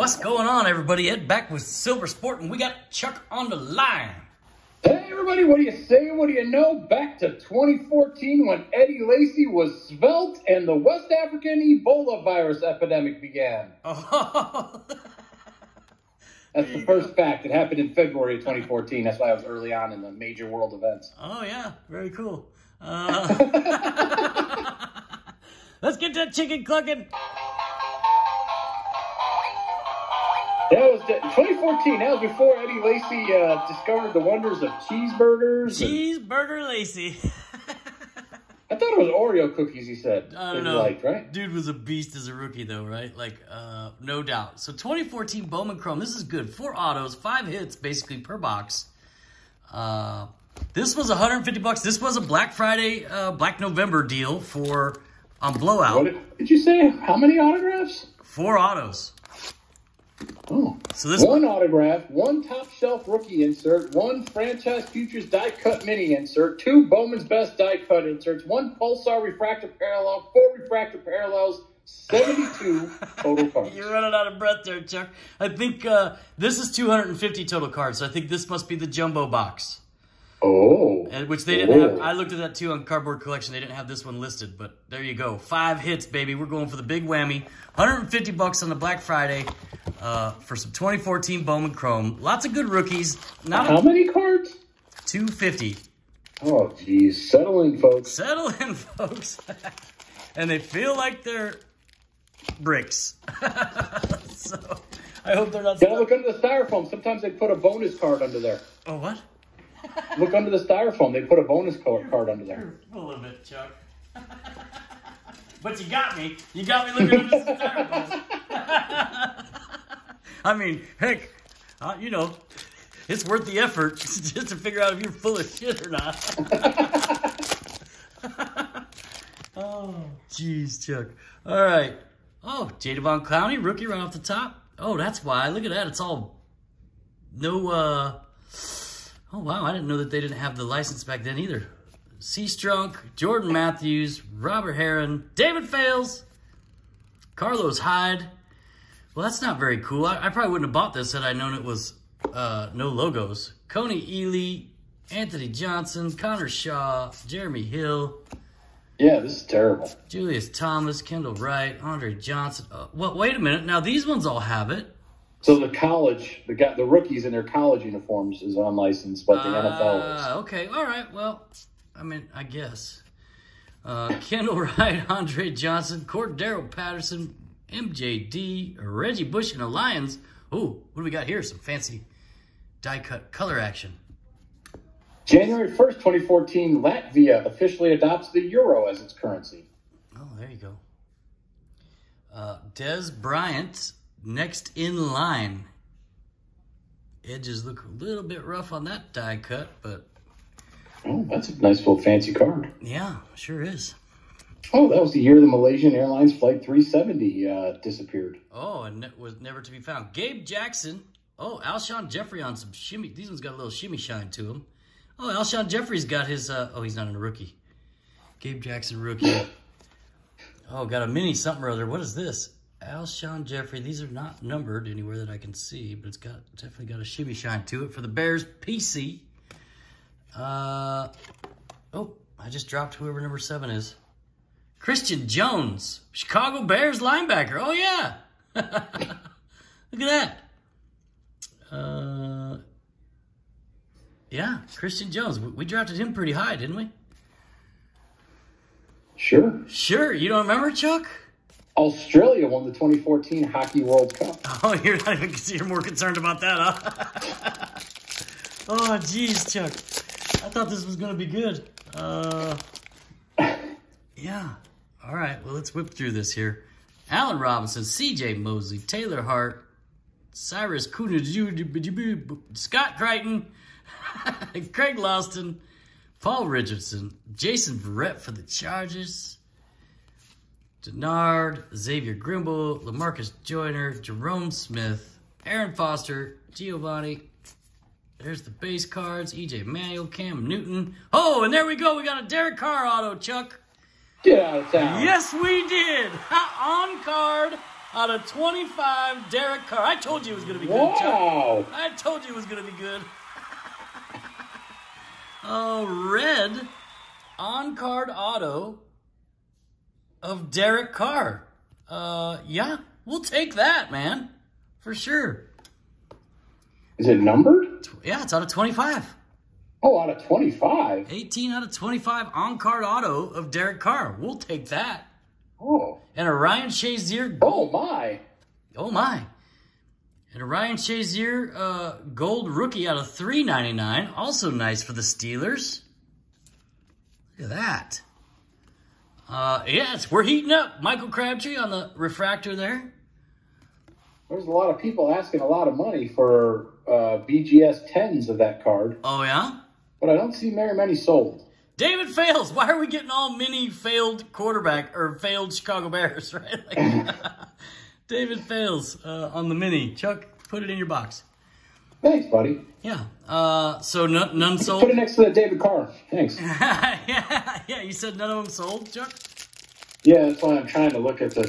What's going on, everybody? Ed back with SLVRsport, and we got Chuck on the line. Hey, everybody, what do you say? What do you know? Back to 2014 when Eddie Lacy was svelte and the West African Ebola virus epidemic began. Oh, That's the first fact. It happened in February of 2014. That's why I was early on in the major world events. oh yeah, very cool. Uh, let's get that chicken clucking. That was the- 2014. That was before Eddie Lacy uh, discovered the wonders of cheeseburgers. Cheeseburger Lacy. I thought it was Oreo cookies. He said. I don't know. liked, right? Dude was a beast as a rookie, though, right? Like, uh, no doubt. So 2014 Bowman Chrome. This is good. Four autos, five hits basically per box. Uh, this was 150 bucks. This was a Black Friday, uh, Black November deal for on blowout. What did, did you say? How many autographs? Four autos. Oh. So this one autograph, one top shelf rookie insert, one franchise futures die cut mini insert, two Bowman's best die cut inserts, one pulsar refractor parallel, four refractor parallels, 72 total cards. You're running out of breath there, Chuck. I think uh, this is 250 total cards. So I think this must be the jumbo box. Oh. And which they didn't have. Oh. I looked at that too on Cardboard Connection. They didn't have this one listed, but there you go. Five hits, baby. We're going for the big whammy. 150 bucks on the Black Friday uh, for some 2014 Bowman Chrome. Lots of good rookies. Not How a many cards? 250. Oh, geez. Settle in, folks. Settle in, folks. and they feel like they're bricks. so I hope they're not. Gotta look under the styrofoam. Sometimes they put a bonus card under there. Oh, what? Look under the styrofoam. They put a bonus card under there. A little bit, Chuck. but you got me. You got me looking at this styrofoam. I mean, heck, uh, you know, it's worth the effort just to figure out if you're full of shit or not. oh, jeez, Chuck. All right. Oh, Jadeveon Clowney, rookie right off the top. Oh, that's why. Look at that. It's all no, uh, Oh wow, I didn't know that they didn't have the license back then either. C Strunk, Jordan Matthews, Robert Herron, David Fales, Carlos Hyde. Well, that's not very cool. I, I probably wouldn't have bought this had I known it was uh, no logos. Kony Ealy, Anthony Johnson, Connor Shaw, Jeremy Hill, Yeah, this is terrible. Julius Thomas, Kendall Wright, Andre Johnson. Uh, well, wait a minute. Now these ones all have it. So the college, the guy, the rookies in their college uniforms is unlicensed, but the NFL is. Ah, okay, all right. Well, I mean, I guess. Uh, Kendall Wright, Andre Johnson, Cordarrelle Patterson, MJD, Reggie Bush, and the Lions. Ooh, what do we got here? Some fancy die cut color action. January 1st, 2014, Latvia officially adopts the euro as its currency. Oh, there you go. Uh, Dez Bryant, next in line. Edges look a little bit rough on that die cut, but Oh, that's a nice little fancy card. yeah, sure is. Oh, that was the year the Malaysian Airlines Flight 370 uh, disappeared. Oh, and it was never to be found. Gabe Jackson. Oh, Alshon Jeffery on some shimmy. These ones got a little shimmy shine to them. Oh, Alshon Jeffery's got his. Uh, oh, he's not a rookie. Gabe Jackson rookie. Oh, got a mini something or other. What is this? Alshon Jeffery. These are not numbered anywhere that I can see, but it's got definitely got a shimmy shine to it for the Bears PC. Uh, oh, I just dropped whoever number seven is. Christian Jones, Chicago Bears linebacker. Oh yeah, look at that. Uh, yeah, Christian Jones. We, we drafted him pretty high, didn't we? Sure. Sure. You don't remember, Chuck? Australia won the 2014 Hockey World Cup. Oh, you're not even. You're more concerned about that, huh? oh, jeez, Chuck. I thought this was gonna be good. Uh, yeah. All right. Well, let's whip through this here. Allen Robinson, C.J. Mosley, Taylor Hart, Cyrus Kuna, Scott Crichton, Craig Loston, Paul Richardson, Jason Verrett for the Chargers, Denard, Xavier Grimble, Lamarcus Joyner, Jerome Smith, Arian Foster, Giovanni. There's the base cards. EJ Manuel, Cam Newton. Oh, and there we go. We got a Derek Carr auto, Chuck. Get out of town. Yes, we did. On card out of 25, Derek Carr. I told you it was going to be good, Chuck. I told you it was going to be good. oh, red on card auto of Derek Carr. Uh, yeah, we'll take that, man, for sure. Is it numbered? Yeah, it's out of 25. Oh, out of 25. 18 out of 25 on card auto of Derek Carr. We'll take that. Oh. And a Ryan Shazier. Oh, my. Oh, my. And a Ryan Shazier uh, gold rookie out of 399. Also nice for the Steelers. Look at that. Uh, yes, we're heating up. Michael Crabtree on the refractor there. There's a lot of people asking a lot of money for uh, BGS 10s of that card, Oh, yeah? but I don't see very many sold. David Fales. Why are we getting all mini failed quarterback or failed Chicago Bears, right? Like, David Fales uh, on the mini. Chuck, put it in your box. Thanks, buddy. Yeah. Uh, so none, none Put it next to that David Carr. Thanks. yeah, yeah. You said none of them sold, Chuck. Yeah, that's why I'm trying to look at the.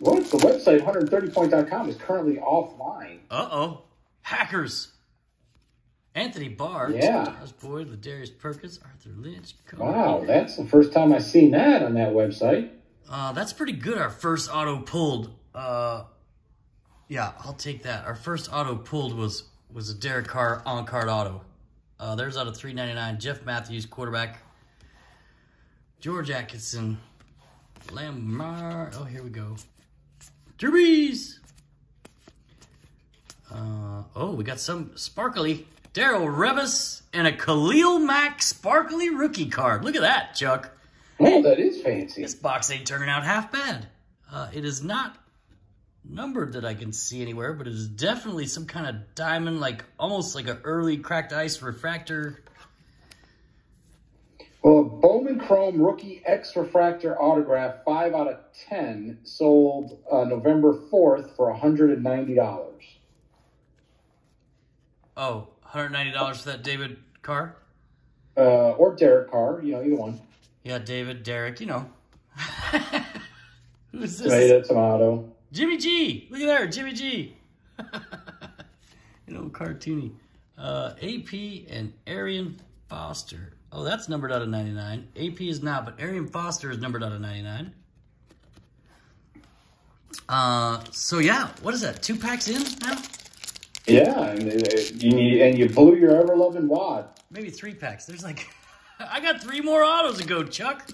What? The website 130point.com is currently offline. Uh oh. Hackers. Anthony Barr. Yeah. Josh Boyd, Ladarius Perkins, Arthur Lynch. Wow, that's the first time I've seen that on that website. Uh, that's pretty good. Our first auto pulled. Uh, yeah, I'll take that. Our first auto pulled was was a Derek Carr on card auto. Uh, there's out of 399. Jeff Matthews, quarterback. George Atkinson. Lamar. Oh, here we go. Drew Brees. Uh, oh, we got some sparkly. Darrelle Revis and a Khalil Mack sparkly rookie card. Look at that, Chuck. Oh, that is fancy. This box ain't turning out half bad. Uh, it is not numbered that I can see anywhere, but it is definitely some kind of diamond, like almost like an early cracked ice refractor. Well, a Bowman Chrome Rookie X Refractor Autograph, 5 out of 10, sold uh, November 4th for $190. Oh, $190 for that David Carr? Uh, or Derek Carr, you know, either one. Yeah, David, Derek, you know. Who's this? Tomato, tomato. Jimmy G. Look at there, Jimmy G. you know, cartoony. Uh, AP and Arian Foster. Oh, that's numbered out of 99. AP is not, but Arian Foster is numbered out of 99. Uh, so yeah, what is that? Two packs in now? Yeah, and, uh, you need, and you blew your ever loving wad. Maybe three packs. There's like, I got three more autos to go, Chuck.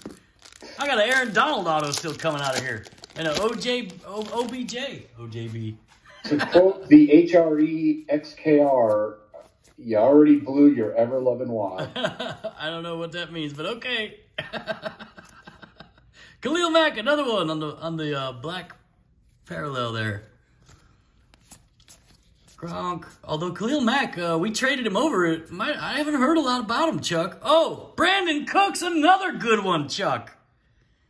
I got an Aaron Donald auto still coming out of here, and an OJ, o, OBJ, OJB. To quote the HRE XKR, you already blew your ever loving wad. I don't know what that means, but okay. Khalil Mack, another one on the on the uh, black parallel there. Gronk. Although Khalil Mack, uh, we traded him over. It might, I haven't heard a lot about him, Chuck. Oh, Brandin Cooks, another good one, Chuck.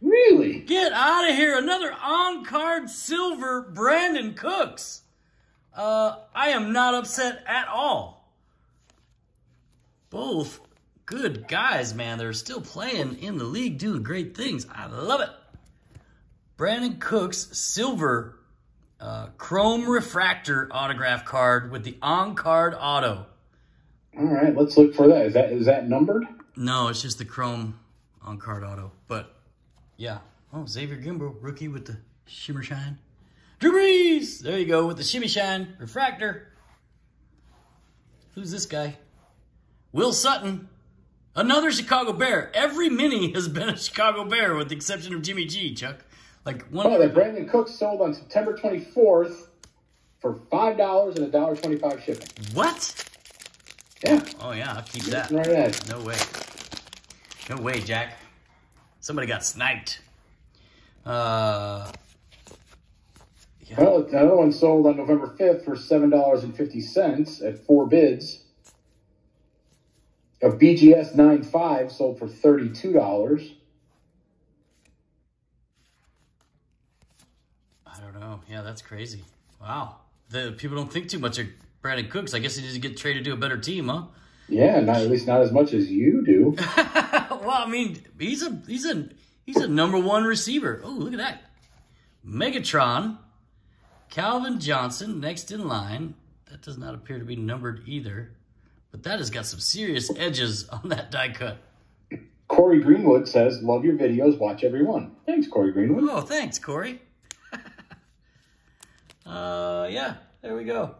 Really? Get out of here. Another on card silver Brandin Cooks. Uh, I am not upset at all. Both good guys, man. They're still playing in the league, doing great things. I love it. Brandin Cooks, silver uh, chrome refractor autograph card with the on card auto. All right, let's look for that. Is that is that numbered? No, it's just the chrome on card auto. But yeah. Oh, Xavier Grimble, rookie with the shimmer shine. Drew Brees! There you go, with the shimmy shine refractor. Who's this guy? Will Sutton. Another Chicago Bear. Every mini has been a Chicago Bear with the exception of Jimmy G, Chuck. Like one Oh, that Brandin Cooks sold on September 24th for five dollars and a dollar twenty-five shipping. What? Yeah, Oh yeah, I'll keep that. right. No way. No way, Jack. Somebody got sniped. Uh, Well, another one sold on November 5th for seven dollars and fifty cents at four bids. A BGS 95 sold for thirty-two dollars. I don't know. Yeah, that's crazy. Wow. The people don't think too much of Brandin Cooks. I guess he needs to get traded to a better team, huh? Yeah, not at least not as much as you do. well, I mean, he's a he's a he's a number one receiver. Oh, look at that. Megatron, Calvin Johnson next in line. That does not appear to be numbered either, but that has got some serious edges on that die cut. Corey Greenwood says, "Love your videos. Watch every one." Thanks, Corey Greenwood. Oh, thanks, Corey. uh, yeah, there we go.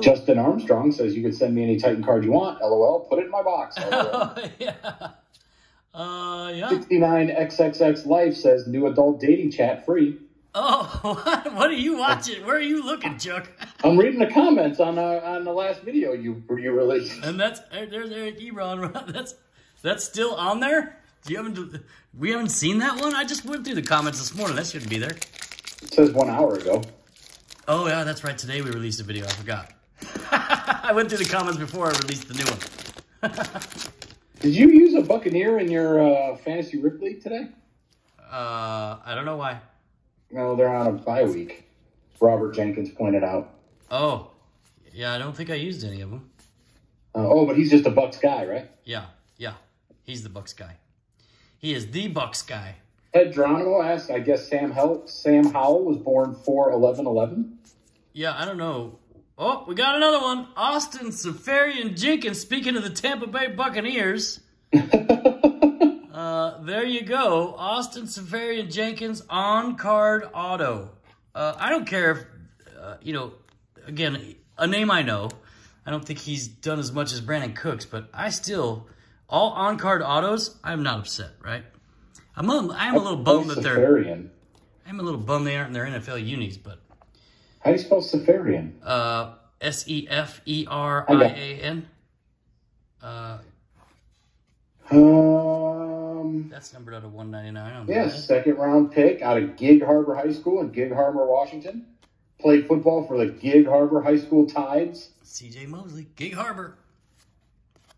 Justin Armstrong says, "You can send me any Titan card you want." LOL. Put it in my box. Oh, yeah. Uh, yeah. 69XXX Life says, "New adult dating chat free." Oh, what, what are you watching? Where are you looking, Chuck? I'm reading the comments on uh, on the last video you you released. And that's there's Eric Ebron. That's that's still on there. Do you haven't? We haven't seen that one. I just went through the comments this morning. That shouldn't be there. It says one hour ago. Oh yeah, that's right. Today we released a video. I forgot. I went through the comments before I released the new one. Did you use a Buccaneer in your uh, fantasy rip league today? Uh, I don't know why. No, they're on a bye week. Robert Jenkins pointed out. Oh, yeah. I don't think I used any of them. Uh, oh, but he's just a Bucks guy, right? Yeah, yeah. He's the Bucks guy. He is the Bucks guy. Ed Geronimo asked, I guess Sam Hel- Sam Howell was born 4 11 11. Yeah, I don't know. Oh, we got another one. Austin Seferian Jenkins, speaking of the Tampa Bay Buccaneers. uh, there you go. Austin Seferian Jenkins on card auto. Uh, I don't care if, uh, you know, again, a name I know. I don't think he's done as much as Brandin Cooks, but I still, all on card autos, I'm not upset, right? I'm a, I'm a little bummed that they're, I'm a little bummed they aren't in their NFL unis, but How do you spell Seferian? uh, S E F E R I A N. Uh, Um, that's numbered out of 199. on yeah, second round pick out of Gig Harbor High School in Gig Harbor, Washington. Played football for the Gig Harbor High School Tides. CJ Mosley, Gig Harbor.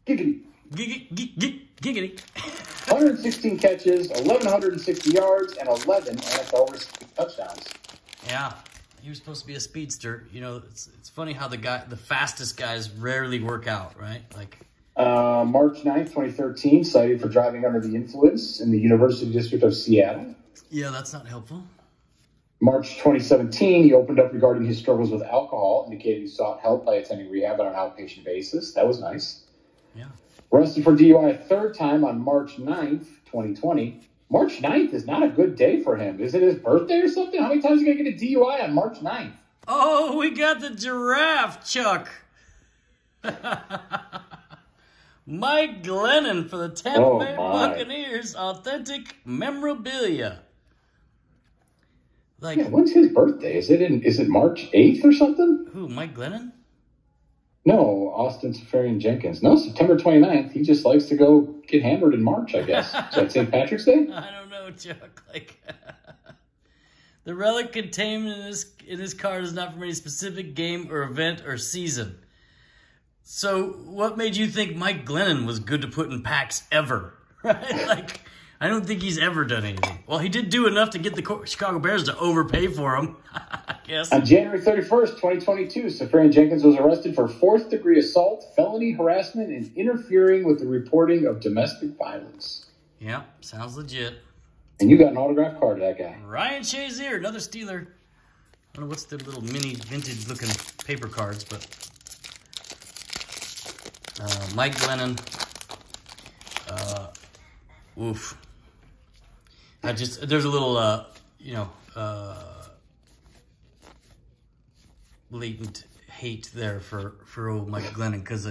Giggity. Gig, gig, gig, giggity. 116 catches, 1,160 yards, and 11 NFL receiving touchdowns. yeah, he was supposed to be a speedster. You know, it's, it's funny how the guy, the fastest guys rarely work out, right? Like, Uh, March 9th, 2013, cited for driving under the influence in the University District of Seattle. yeah, that's not helpful. March 2017, he opened up regarding his struggles with alcohol, indicating he sought help by attending rehab on an outpatient basis. That was nice. Yeah. Arrested for DUI a third time on March 9th, 2020. March 9th is not a good day for him. Is it his birthday or something? How many times are you going to get a DUI on March 9th? Oh, we got the giraffe, Chuck. Mike Glennon for the Tampa Oh, Bay my. Buccaneers, authentic memorabilia. Like Yeah, when's his birthday? Is it in? Is it March 8th or something? who? Mike Glennon? No, Austin Seferian Jenkins. No, September 29th. He just likes to go get hammered in March, I guess. Is that St. Patrick's Day? I don't know, Chuck. Like the relic contained in this in this card is not from any specific game or event or season. So, what made you think Mike Glennon was good to put in packs ever? Right? Like, I don't think he's ever done anything. Well, he did do enough to get the Chicago Bears to overpay for him. I guess. On January 31st, 2022, Seferian Jenkins was arrested for fourth degree assault, felony harassment, and interfering with the reporting of domestic violence. Yeah, sounds legit. And you got an autograph card of that guy. Ryan Shazier, another Steeler. I don't know what's the little mini vintage looking paper cards, but uh, Mike Glennon. Uh, oof. I just there's a little uh, you know uh, latent hate there for for old Mike Glennon because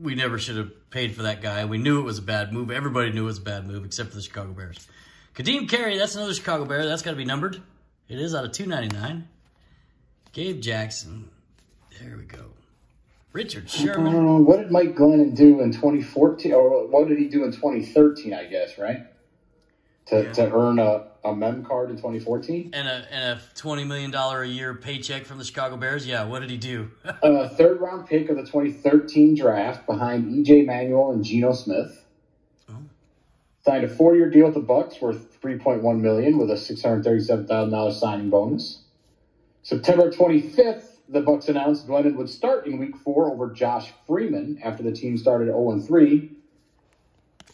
we never should have paid for that guy. We knew it was a bad move. Everybody knew it was a bad move except for the Chicago Bears. Ka'Deem Carey, that's another Chicago Bear. That's got to be numbered. It is out of 299. Gabe Jackson. There we go. Richard Sherman. Uh, what did Mike Glennon do in 2014? Or what did he do in 2013, I guess, right? To, Yeah. to earn a, a mem card in 2014? And a, and a $20 million a year paycheck from the Chicago Bears. Yeah, what did he do? A uh, third round pick of the 2013 draft behind EJ Manuel and Geno Smith. Oh. Signed a four year deal with the Bucks worth 3.1 million with a $637,000 signing bonus. September 25th, the Bucks announced Glennon would start in week four over Josh Freeman after the team started 0 3.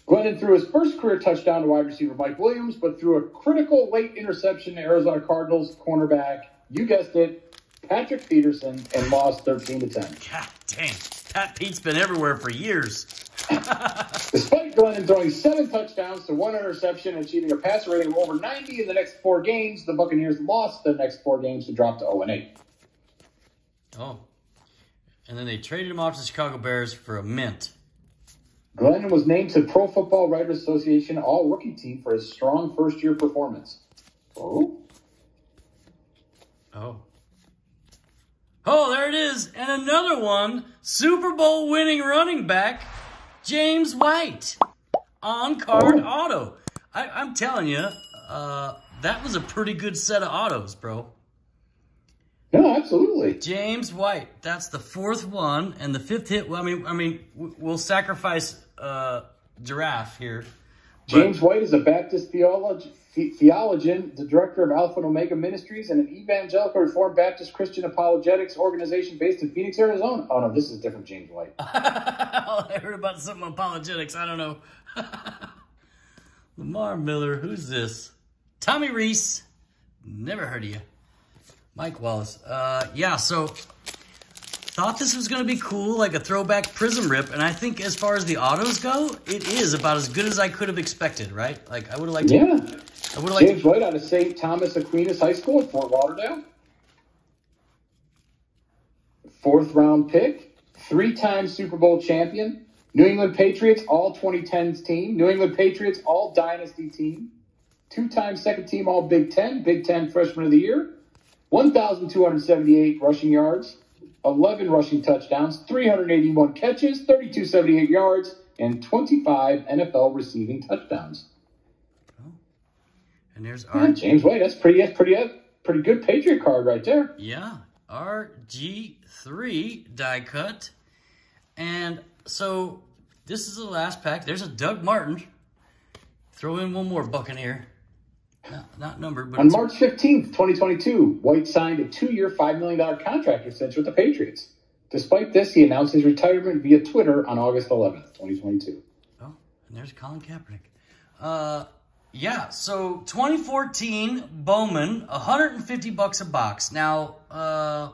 Glennon threw his first career touchdown to wide receiver Mike Williams, but threw a critical late interception to Arizona Cardinals cornerback, you guessed it, Patrick Peterson, and lost 13 to 10. God dang. Pat Pete's been everywhere for years. Despite Glennon throwing seven touchdowns to one interception and achieving a passer rating of over 90 in the next four games, the Buccaneers lost the next four games to drop to 0 8. Oh. And then they traded him off to the Chicago Bears for a mint. Glennon was named to Pro Football Writers Association All Rookie Team for his strong first year performance. Oh. Oh. Oh, there it is. And another one Super Bowl winning running back, James White, on card Oh. auto. I, I'm telling you, uh, that was a pretty good set of autos, bro. No, absolutely. James White. That's the fourth one, and the fifth hit. Well, I mean, I mean, we'll sacrifice uh, giraffe here. but- James White is a Baptist theolog- the- theologian, the director of Alpha and Omega Ministries, and an evangelical Reformed Baptist Christian apologetics organization based in Phoenix, Arizona. Oh no, this is a different James White. I heard about some apologetics. I don't know. Lamar Miller. Who's this? Tommy Rees. Never heard of you. Mike Wallace. Uh, yeah, so thought this was going to be cool, like a throwback prism rip. And I think as far as the autos go, it is about as good as I could have expected, right? Like I would have liked to, Yeah, I would have liked James White out of St. Thomas Aquinas High School in Fort Lauderdale. Fourth round pick, three time Super Bowl champion, New England Patriots All 2010s team, New England Patriots All Dynasty team, two time second team All Big Ten, Big Ten Freshman of the Year, 1,278 rushing yards, 11 rushing touchdowns, 381 catches, 3278 yards, and 25 NFL receiving touchdowns. Oh. And there's Yeah, our James White, that's pretty, that's pretty, pretty good Patriot card right there. Yeah, RG3 die cut. And so this is the last pack. There's a Doug Martin. Throw in one more Buccaneer. Not, not numbered, but On March 15th, 2022, White signed a two-year, $5 million contract extension with the Patriots. Despite this, he announced his retirement via Twitter on August 11th, 2022. Oh, and there's Colin Kaepernick. Uh, yeah, so 2014 Bowman, 150 bucks a box. Now, uh,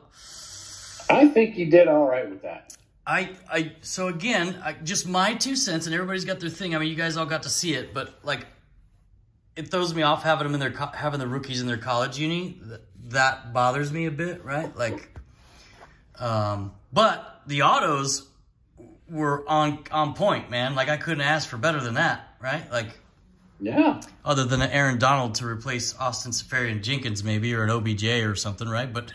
I think he did all right with that. I, I, so again, I, just my two cents, and everybody's got their thing. I mean, you guys all got to see it, but like, it throws me off having them in their co- having the rookies in their college uni. That, that bothers me a bit, right? Like, um, but the autos were on on point, man. Like I couldn't ask for better than that, right? Like, Yeah. other than an Aaron Donald to replace Austin Seferian Jenkins, maybe, or an OBJ or something, right? But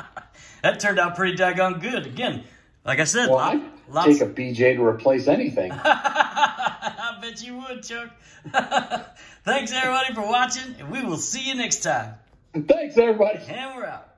that turned out pretty daggone good. Again, like I said, Well, lot- I'd lots. take a BJ to replace anything. I bet you would, Chuck. Thanks everybody for watching, and we will see you next time. Thanks, everybody. And we're out.